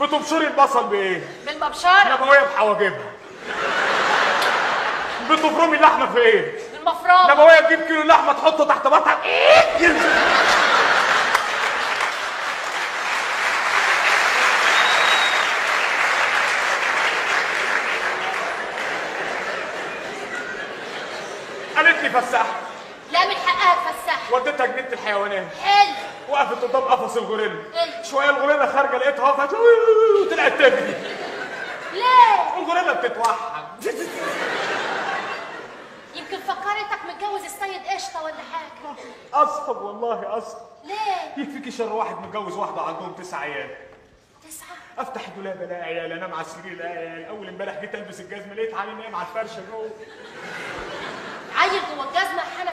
بتبشري البصل بإيه؟ بالمبشره نبويه بحواجبها بتفرمي اللحمة في إيه؟ بالمفرمة. نبويه تجيب كيلو لحمة تحطه تحت بطها إيه ينزل قالت لي فسح لا من حقها تفسح وديتها جنينة الحيوانات. حلو. وقفت قدام قفص الغوريلا حلو. شوية الغوريلا خارجة لقيتها وقفت وطلعت تجري ليه الغوريلا بتتوحد يمكن فكرتك متجوز السيد قشطه ولا حاجة اصحب والله اصحب ليه يكفيكي شر واحد متجوز واحدة عندهم تسع عيال تسعه افتح الدولاب الاقي عيال انام على السرير الاقي عيال اول امبارح جيت البس الجزمه لقيت علي نايم على الفرشه جوه عيل جوه الجزمه يا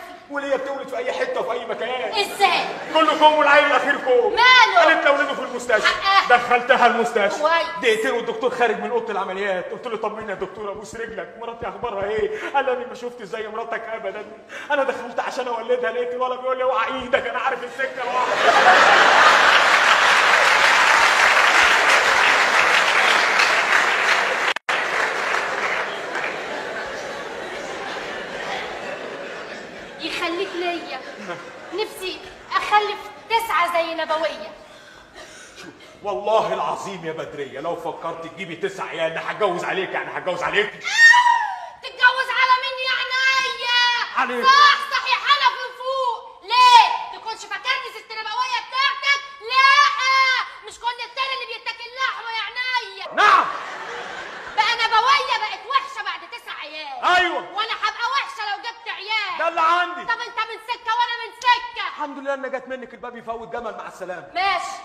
وليا بتولد في أي حتة وفي أي مكان. إزاي؟ كله كوم والعيل الأخير كوم ماله؟ قالت لي ولده في المستشفى. دخلتها المستشفى. دقيقتين والدكتور خارج من أوضة العمليات. قلت له طمني يا دكتور؟ أبوس رجلك. مراتي أخبارها إيه؟ قال لي ما شفت زي مراتك ابدا. أنا دخلت عشان أولدها لقيت الولد بيقول لي اوعى إيدك. أنا عارف السكة لوحدك يخليك ليا. نفسي أخلف تسعة زي نبويه والله العظيم يا بدرية لو فكرت تجيبي تسع عيال أنا هتجوز عليك يعني هتجوز عليك. تتجوز على مين يا عينيا عليك. صح صح يا حنفي فوق ليه تكونش فاكرني ست نبويه بتاعتك لا مش كل التاني اللي بيتاكل لحمه يا عينيا نعم بقى نبويه بقت وحشه بعد تسع عيال أيوه وأنا هبقى وحشه لو جبت عيال ده اللي عندي؟ طب انت من سكة وأنا من سكة. الحمد لله إن جت منك الباب يفوت جمل مع السلامة. ماشي.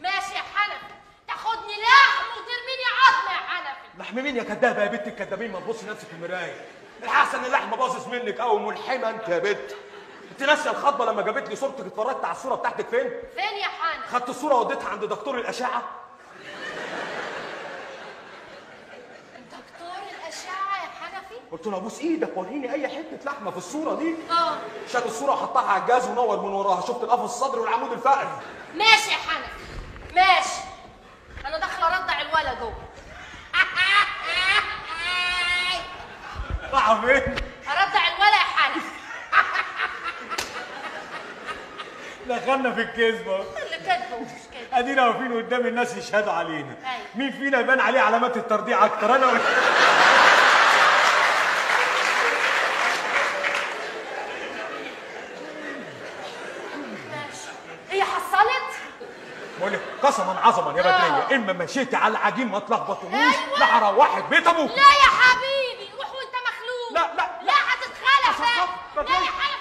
ماشي يا حنفي. تاخدني لحم وترميني عظم يا حنفي؟ لحم مين يا كدابه يا بنت الكدابين ما تبصي نفسك في المراية. الحسن اللحمه باظت منك قوي ملحمة أنت يا بنت. أنت ناسية الخطبه لما جابت لي صورتك اتفرجت على الصورة بتاعتك فين؟ فين يا حنفي؟ خدت الصورة وديتها عند دكتور الأشعة دكتور الاشعه يا حنفي قلت له أبوس إيدك وريني أي حتة لحمة في الصورة دي. آه. شال الصورة وحطها على الجهاز ونور من وراها. شفت القفص الصدري والعمود الفقري ماشي يا حنفي ماشي. أنا داخله أرضع الولا جوه. راح فين؟ أرضع الولا يا حنفي دخلنا في الكذبه اللي كاتبه مش كده. أدينا واقفين قدام الناس يشهدوا علينا. أيوة. مين فينا يبان عليه علامات الترضيع أكتر؟ أنا ولا بقول لك قسما عظما يا. بدرية إما مشيتي على العجين ما تلخبطوش أيوة. لا هروحك بيت أبوك لا يا حبيبي روح وأنت مخلوق. لا، لا، لا. هتتخلف لا يا حنفي